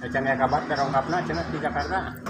Ya can ya kabar terungkapna cenah di Jakarta.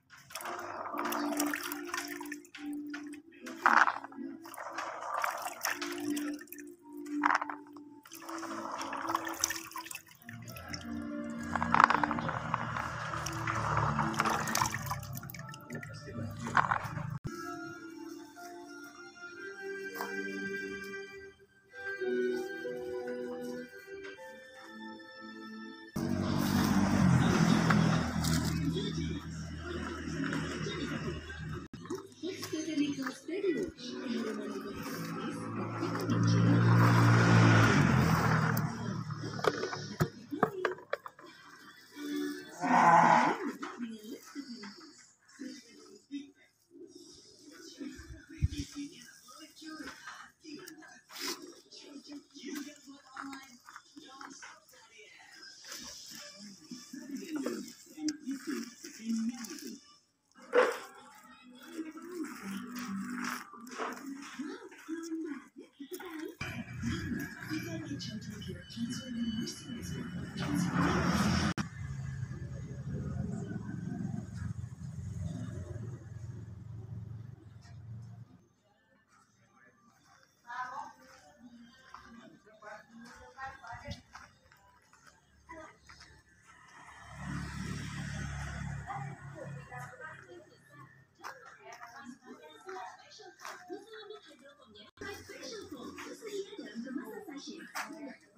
品。